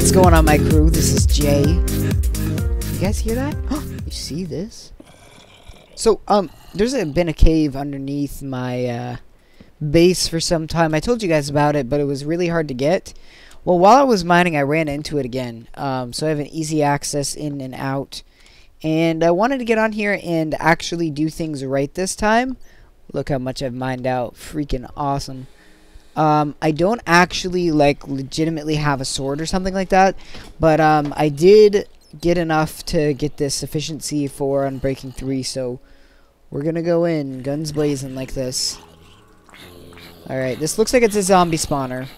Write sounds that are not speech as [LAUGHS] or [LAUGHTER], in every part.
What's going on, my crew? This is Jay. You guys hear that? [GASPS] you see this? So, um, there's a, been a cave underneath my uh, base for some time. I told you guys about it, but it was really hard to get. Well, while I was mining, I ran into it again. Um, so I have an easy access in and out. And I wanted to get on here and actually do things right this time. Look how much I've mined out. Freaking awesome. Um, I don't actually, like, legitimately have a sword or something like that. But, um, I did get enough to get this efficiency for Unbreaking 3. So, we're gonna go in, guns blazing like this. Alright, this looks like it's a zombie spawner.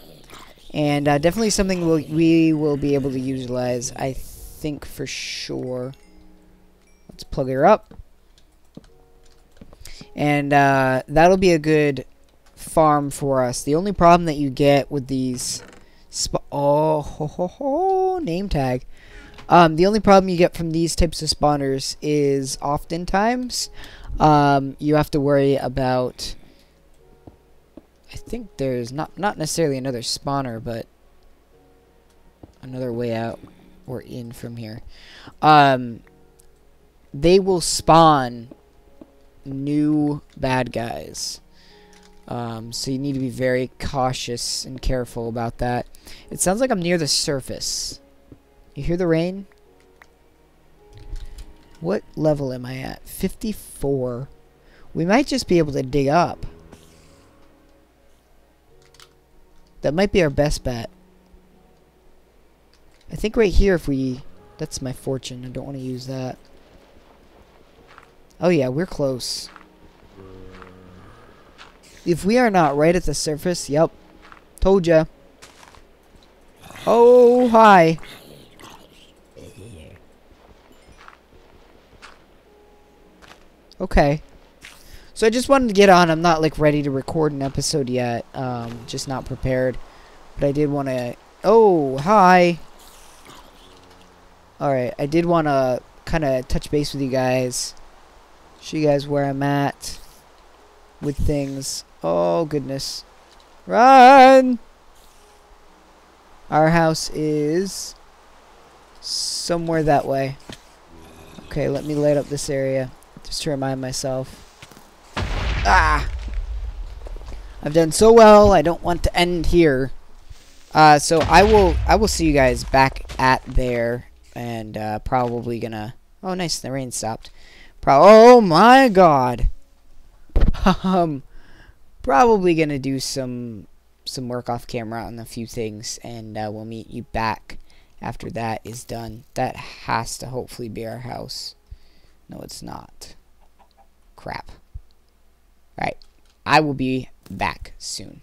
And uh, definitely something we'll, we will be able to utilize, I think for sure. Let's plug her up. And uh, that'll be a good farm for us. The only problem that you get with these... oh, ho, ho, ho, name tag. Um, the only problem you get from these types of spawners is oftentimes um, you have to worry about I think there's not not necessarily another spawner, but another way out or in from here. Um, they will spawn new bad guys. Um, so you need to be very cautious and careful about that. It sounds like I'm near the surface. You hear the rain? What level am I at? 54. We might just be able to dig up. That might be our best bet. I think right here if we... That's my fortune. I don't want to use that. Oh yeah, we're close. If we are not right at the surface, yep. Told ya. Oh, hi. Okay. So I just wanted to get on. I'm not like ready to record an episode yet. Um, just not prepared. But I did want to. Oh, hi. All right, I did want to kind of touch base with you guys. Show you guys where I'm at with things. Oh goodness, run! Our house is somewhere that way. Okay, let me light up this area just to remind myself. Ah! I've done so well, I don't want to end here. Uh, so I will I will see you guys back at there and uh, probably gonna oh nice the rain stopped Pro oh my god [LAUGHS] um probably gonna do some some work off camera on a few things and uh, we'll meet you back after that is done that has to hopefully be our house no it's not crap Right. I will be back soon.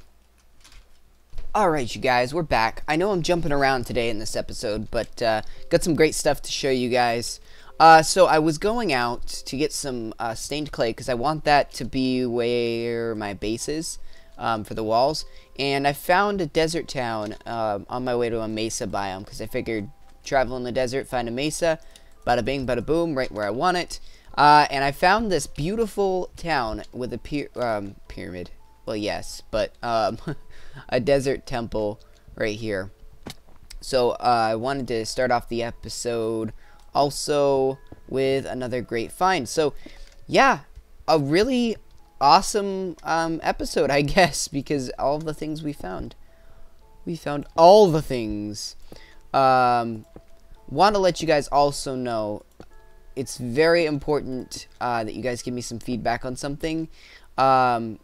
Alright, you guys, we're back. I know I'm jumping around today in this episode, but uh, got some great stuff to show you guys. Uh, so I was going out to get some uh, stained clay because I want that to be where my base is um, for the walls. And I found a desert town um, on my way to a mesa biome because I figured travel in the desert, find a mesa, bada bing, bada boom, right where I want it. Uh, and I found this beautiful town with a um, pyramid. Well, yes, but um, [LAUGHS] a desert temple right here. So uh, I wanted to start off the episode also with another great find. So yeah, a really awesome um, episode, [LAUGHS] I guess, because all the things we found. We found all the things. Um, want to let you guys also know it's very important uh, that you guys give me some feedback on something. Um,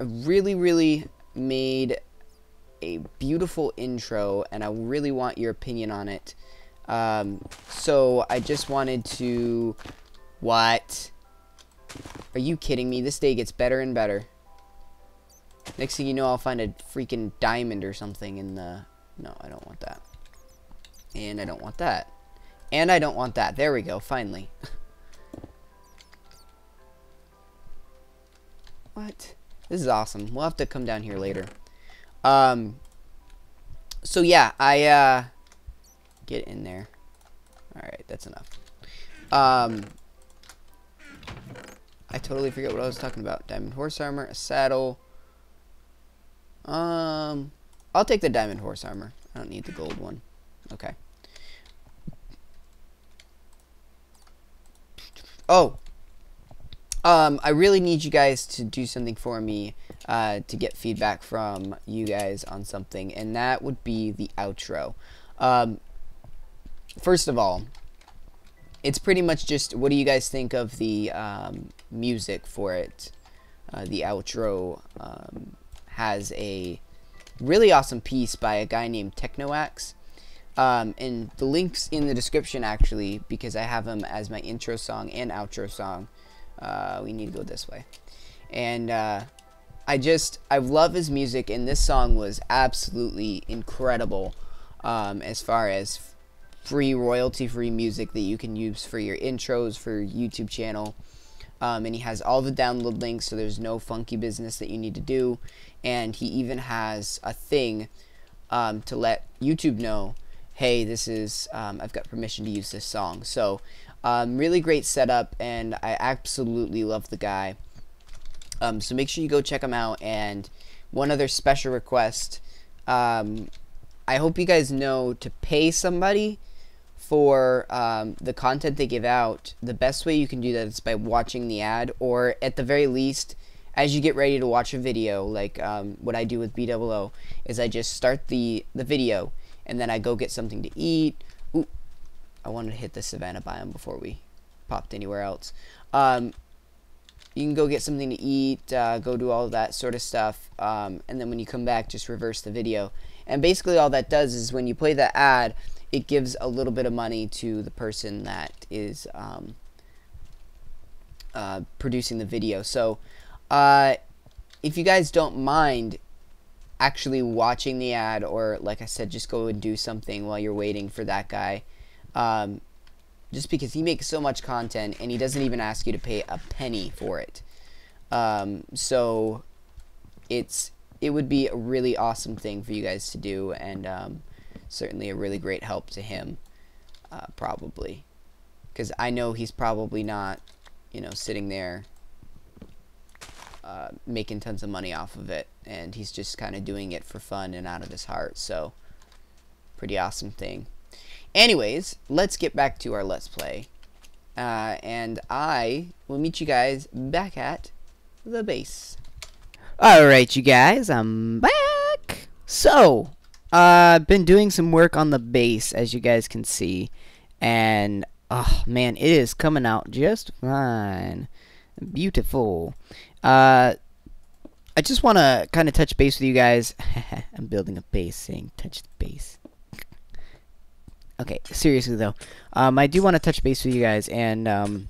I really, really made a beautiful intro, and I really want your opinion on it. Um, so I just wanted to... What? Are you kidding me? This day gets better and better. Next thing you know, I'll find a freaking diamond or something in the... No, I don't want that. And I don't want that. And I don't want that. There we go, finally. [LAUGHS] what? This is awesome. We'll have to come down here later. Um, so yeah, I, uh, get in there. Alright, that's enough. Um, I totally forget what I was talking about. Diamond horse armor, a saddle. Um, I'll take the diamond horse armor. I don't need the gold one. Okay. Oh. Um, I really need you guys to do something for me uh, to get feedback from you guys on something, and that would be the outro. Um, first of all, it's pretty much just what do you guys think of the um, music for it? Uh, the outro um, has a really awesome piece by a guy named Technoax. Um, and the link's in the description actually because I have him as my intro song and outro song. Uh, we need to go this way. And uh, I just, I love his music, and this song was absolutely incredible um, as far as free, royalty free music that you can use for your intros for your YouTube channel. Um, and he has all the download links, so there's no funky business that you need to do. And he even has a thing um, to let YouTube know hey, this is, um, I've got permission to use this song. So, um, really great setup, and I absolutely love the guy. Um, so make sure you go check him out. And one other special request, um, I hope you guys know to pay somebody for um, the content they give out. The best way you can do that is by watching the ad, or at the very least, as you get ready to watch a video, like um, what I do with BOO, is I just start the, the video and then I go get something to eat. Ooh, I wanted to hit the savannah biome before we popped anywhere else. Um, you can go get something to eat, uh, go do all that sort of stuff, um, and then when you come back, just reverse the video. And basically, all that does is when you play the ad, it gives a little bit of money to the person that is um, uh, producing the video. So, uh, if you guys don't mind, actually watching the ad or like I said just go and do something while you're waiting for that guy um, just because he makes so much content and he doesn't even ask you to pay a penny for it um, so it's it would be a really awesome thing for you guys to do and um, certainly a really great help to him uh, probably because I know he's probably not you know sitting there uh, making tons of money off of it, and he's just kind of doing it for fun and out of his heart. So, pretty awesome thing. Anyways, let's get back to our Let's Play. Uh, and I will meet you guys back at the base. Alright, you guys, I'm back! So, I've uh, been doing some work on the base, as you guys can see. And, oh man, it is coming out just fine. Beautiful. Uh, I just want to kind of touch base with you guys. [LAUGHS] I'm building a base saying touch the base. Okay, seriously though, um, I do want to touch base with you guys and um,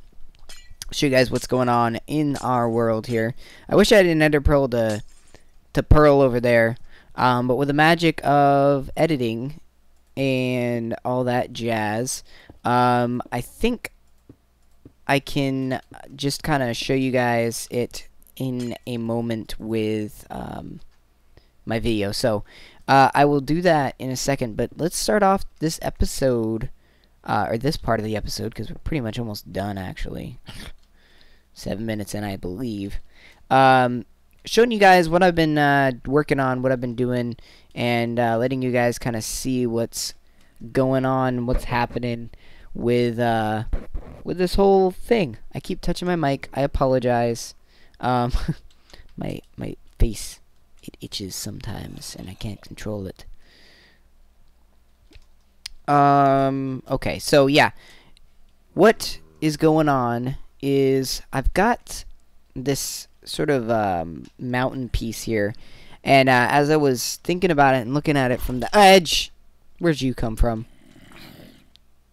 show you guys what's going on in our world here. I wish I had an ender pearl to to pearl over there, um, but with the magic of editing and all that jazz, um, I think I can just kind of show you guys it in a moment with um, my video. So uh, I will do that in a second, but let's start off this episode, uh, or this part of the episode, because we're pretty much almost done, actually. [LAUGHS] Seven minutes in, I believe. Um, showing you guys what I've been uh, working on, what I've been doing, and uh, letting you guys kind of see what's going on, what's happening with uh, with this whole thing. I keep touching my mic. I apologize. Um, [LAUGHS] my my face it itches sometimes, and I can't control it. Um. Okay. So yeah, what is going on is I've got this sort of um, mountain piece here, and uh, as I was thinking about it and looking at it from the edge, where'd you come from?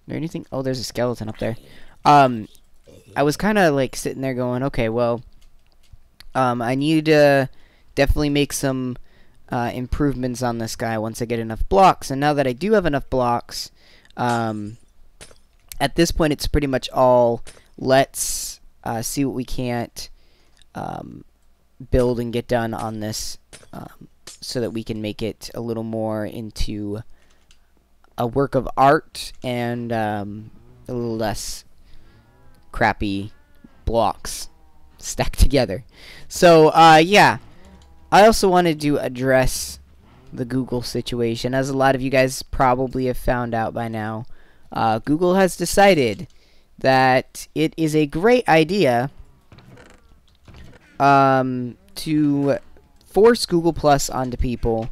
there anything? Oh, there's a skeleton up there. Um, I was kind of like sitting there going, okay, well, um, I need to definitely make some uh, improvements on this guy once I get enough blocks. And now that I do have enough blocks, um, at this point it's pretty much all let's uh, see what we can't um, build and get done on this um, so that we can make it a little more into a work of art and um, a little less crappy blocks stacked together. So, uh, yeah. I also wanted to address the Google situation. As a lot of you guys probably have found out by now, uh, Google has decided that it is a great idea um, to force Google Plus onto people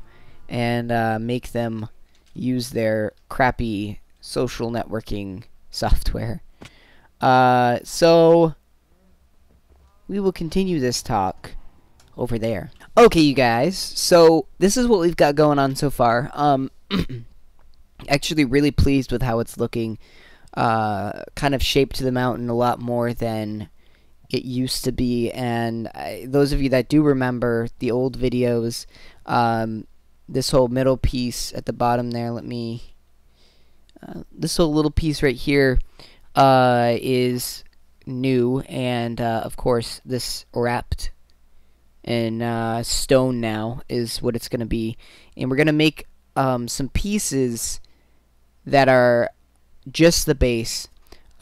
and uh, make them use their crappy social networking software. Uh, so we will continue this talk over there. Okay, you guys. So this is what we've got going on so far. Um, [CLEARS THROAT] actually, really pleased with how it's looking. Uh, kind of shaped to the mountain a lot more than it used to be. And I, those of you that do remember the old videos, um, this whole middle piece at the bottom there, let me. Uh, this whole little piece right here uh, is new, and uh, of course, this wrapped in uh, stone now is what it's going to be. And we're going to make um, some pieces that are just the base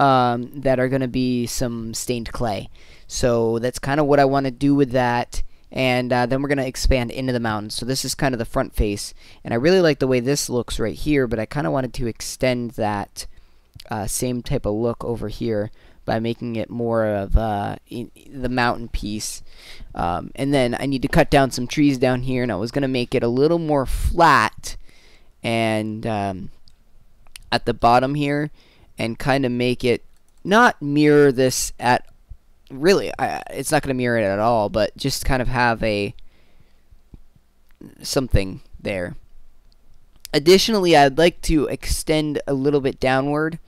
um, that are going to be some stained clay. So that's kind of what I want to do with that. And uh, then we're going to expand into the mountain. So this is kind of the front face. And I really like the way this looks right here, but I kind of wanted to extend that uh, same type of look over here by making it more of uh, the mountain piece. Um, and then I need to cut down some trees down here, and I was going to make it a little more flat and um, at the bottom here and kind of make it not mirror this at really I, it's not going to mirror it at all but just kind of have a something there. Additionally I'd like to extend a little bit downward.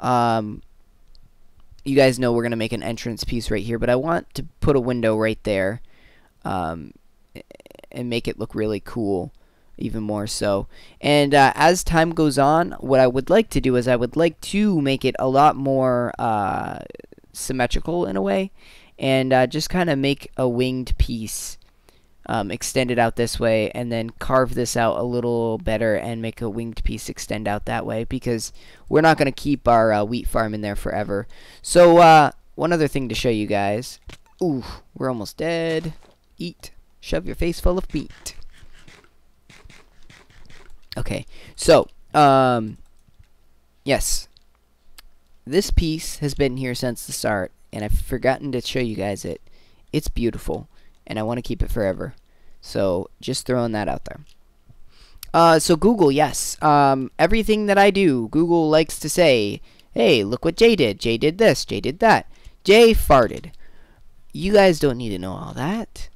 Um, you guys know we're going to make an entrance piece right here, but I want to put a window right there um, and make it look really cool even more so. And uh, as time goes on, what I would like to do is I would like to make it a lot more uh, symmetrical in a way and uh, just kind of make a winged piece um, extend it out this way and then carve this out a little better and make a winged piece extend out that way because we're not going to keep our uh, wheat farm in there forever. So uh, one other thing to show you guys. Ooh, we're almost dead. Eat. Shove your face full of meat. Okay, so, um, yes. This piece has been here since the start, and I've forgotten to show you guys it. It's beautiful and I want to keep it forever. So just throwing that out there. Uh, so Google, yes. Um, everything that I do, Google likes to say, hey, look what Jay did. Jay did this. Jay did that. Jay farted. You guys don't need to know all that.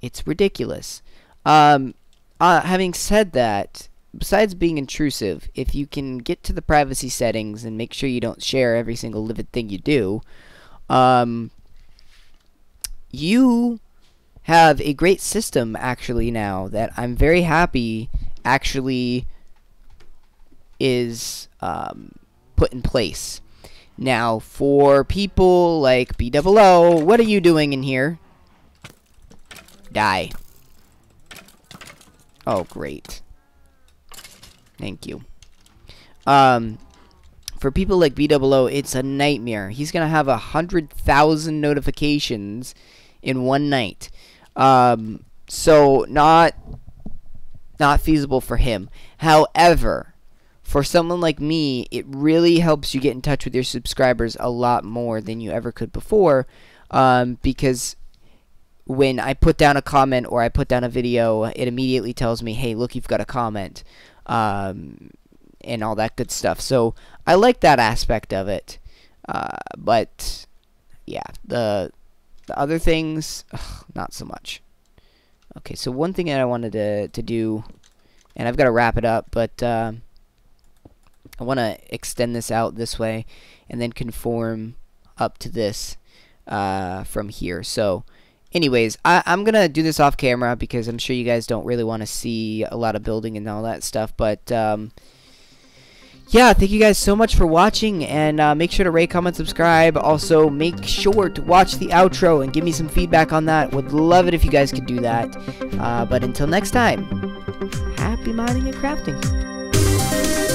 It's ridiculous. Um, uh, having said that, besides being intrusive, if you can get to the privacy settings and make sure you don't share every single livid thing you do, um, you have a great system actually now that I'm very happy actually is um, put in place. Now, for people like BdoubleO, what are you doing in here? Die. Oh, great. Thank you. Um, for people like BdoubleO, it's a nightmare. He's going to have a 100,000 notifications in one night. Um, so not not feasible for him. However, for someone like me, it really helps you get in touch with your subscribers a lot more than you ever could before. Um, because when I put down a comment or I put down a video, it immediately tells me, hey, look, you've got a comment. Um, and all that good stuff. So I like that aspect of it. Uh, but yeah, the the other things, ugh, not so much. Okay, so one thing that I wanted to, to do, and I've got to wrap it up, but uh, I want to extend this out this way and then conform up to this uh, from here. So, anyways, I, I'm going to do this off camera because I'm sure you guys don't really want to see a lot of building and all that stuff, but... Um, yeah, thank you guys so much for watching, and uh, make sure to rate, comment, subscribe. Also, make sure to watch the outro and give me some feedback on that. Would love it if you guys could do that. Uh, but until next time, happy mining and crafting.